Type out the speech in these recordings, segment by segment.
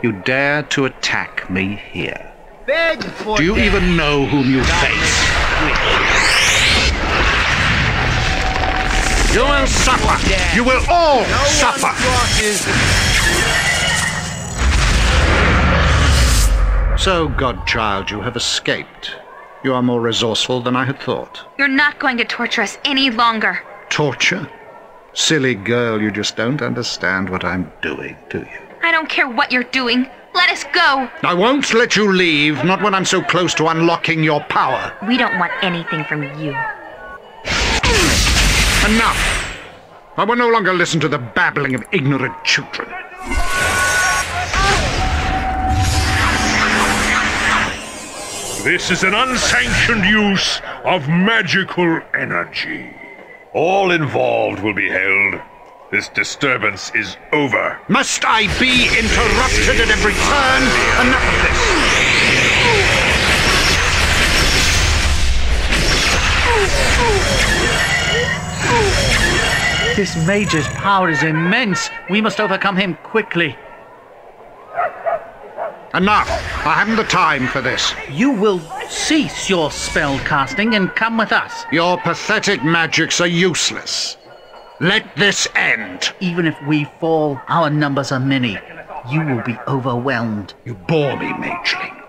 You dare to attack me here. Beg for Do you death. even know whom you face? You will suffer! You will all No one suffer! So, Godchild, you have escaped. You are more resourceful than I had thought. You're not going to torture us any longer. Torture? Silly girl, you just don't understand what I'm doing, do you? I don't care what you're doing. Let us go. I won't let you leave, not when I'm so close to unlocking your power. We don't want anything from you. Enough! I will no longer listen to the babbling of ignorant children. This is an unsanctioned use of magical energy. All involved will be held. This disturbance is over. Must I be interrupted at every turn? Enough of this! This mage's power is immense. We must overcome him quickly. Enough! I haven't the time for this. You will cease your spell casting and come with us. Your pathetic magics are useless. Let this end. Even if we fall, our numbers are many. You will be overwhelmed. You bore me, Mageling.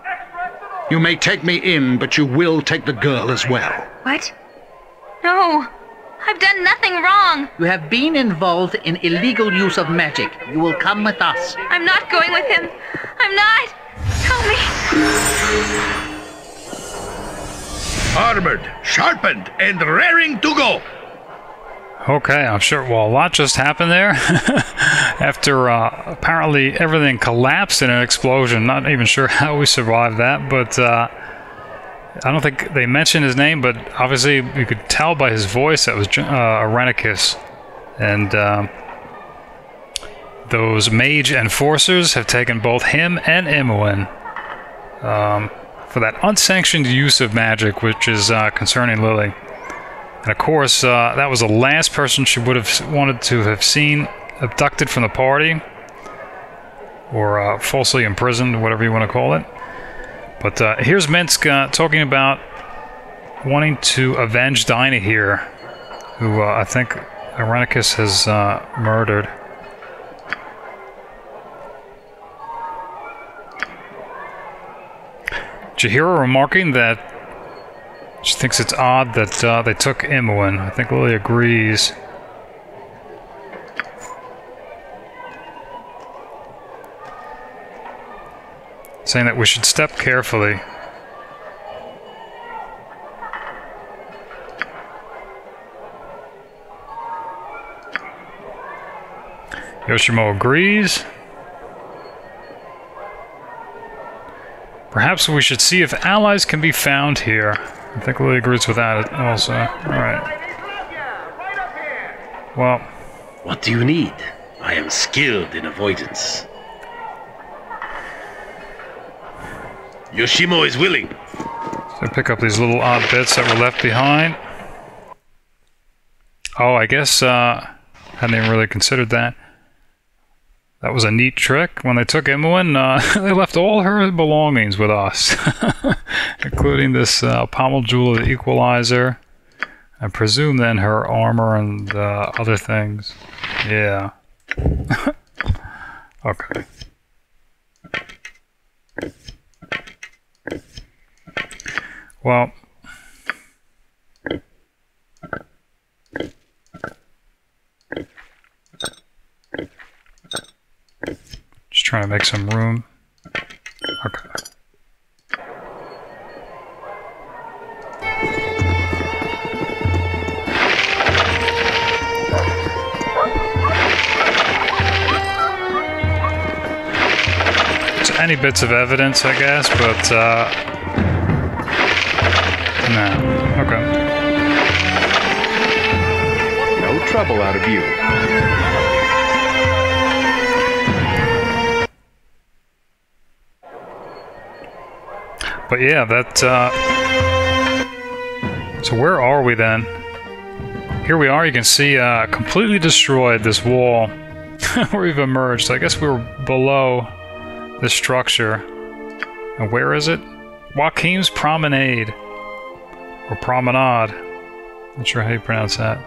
You may take me in, but you will take the girl as well. What? No. I've done nothing wrong. You have been involved in illegal use of magic. You will come with us. I'm not going with him. I'm not. Help me. Armored, sharpened, and raring to go. Okay, I'm sure. Well, a lot just happened there. After uh, apparently everything collapsed in an explosion. Not even sure how we survived that, but uh, I don't think they mentioned his name. But obviously, you could tell by his voice that was uh, Irenicus. And uh, those mage enforcers have taken both him and Imoen um, for that unsanctioned use of magic, which is uh, concerning Lilly. And of course, uh, that was the last person she would have wanted to have seen abducted from the party, or uh, falsely imprisoned, whatever you want to call it. But uh, here's Minsc uh, talking about wanting to avenge Dynaheir, who uh, I think Irenicus has uh, murdered. Jaheira remarking that she thinks it's odd that uh, they took Imoen. I think Lilly agrees. Saying that we should step carefully. Yoshimo agrees. Perhaps we should see if allies can be found here. I think Lilly agrees with that also. Alright. Well, What do you need? I am skilled in avoidance. Yoshimo is willing. so pick up these little odd bits that were left behind. Oh, I guess, uh, hadn't even really considered that. That was a neat trick. When they took Imoen, uh, they left all her belongings with us, including this uh, pommel jewel of the equalizer. I presume then her armor and uh, other things. Yeah. okay. Well, just trying to make some room. Any bits of evidence, I guess, but uh, no. Okay. No trouble out of you. But yeah, that. Uh, so where are we then? Here we are. You can see uh, completely destroyed this wall where we've emerged. I guess we were below this structure. And where is it? Waukeen's Promenade. Or Promenade. Not sure how you pronounce that.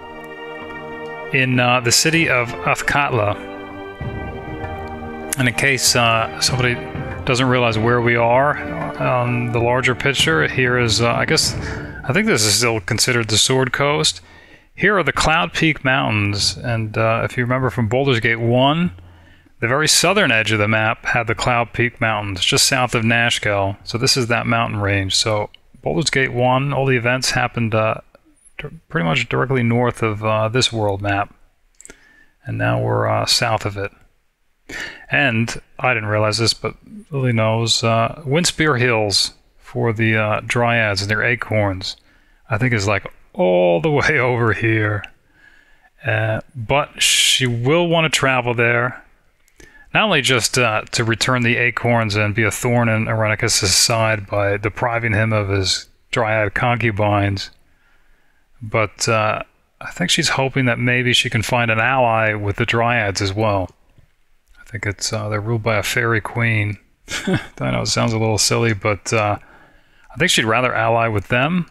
In uh, the city of Athkatla. And in case uh, somebody doesn't realize where we are on the larger picture, here is, uh, I guess, I think this is still considered the Sword Coast. Here are the Cloud Peak Mountains, and uh, if you remember from Baldur's Gate 1, the very southern edge of the map had the Cloud Peak Mountains, just south of Nashkel. So this is that mountain range. So Baldur's Gate 1, all the events happened uh, pretty much directly north of uh, this world map. And now we're uh, south of it. And I didn't realize this, but Lilly knows uh, Windspear Hills for the uh, Dryads and their acorns, I think is like all the way over here. Uh, but she will want to travel there. Not only just uh, to return the acorns and be a thorn in Irenicus' side by depriving him of his dryad concubines, but uh, I think she's hoping that maybe she can find an ally with the dryads as well. I think it's uh, they're ruled by a fairy queen. I know it sounds a little silly, but uh, I think she'd rather ally with them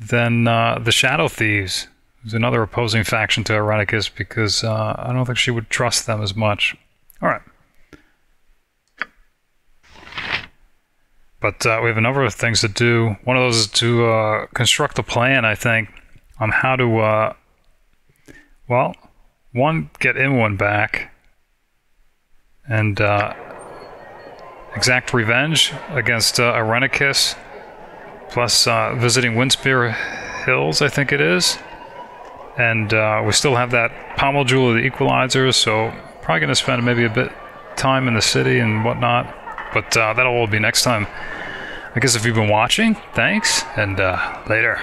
than uh, the Shadow Thieves, who's another opposing faction to Irenicus, because uh, I don't think she would trust them as much. All right. But uh, we have a number of things to do. One of those is to uh, construct a plan, I think, on how to, uh, well, one, get Imoen back, and uh, exact revenge against uh, plus uh, visiting Windspear Hills, I think it is. And uh, we still have that Pommel Jewel of the Equalizer, so probably going to spend maybe a bit time in the city and whatnot. But uh, that'll all be next time. I guess if you've been watching, thanks, and uh, later.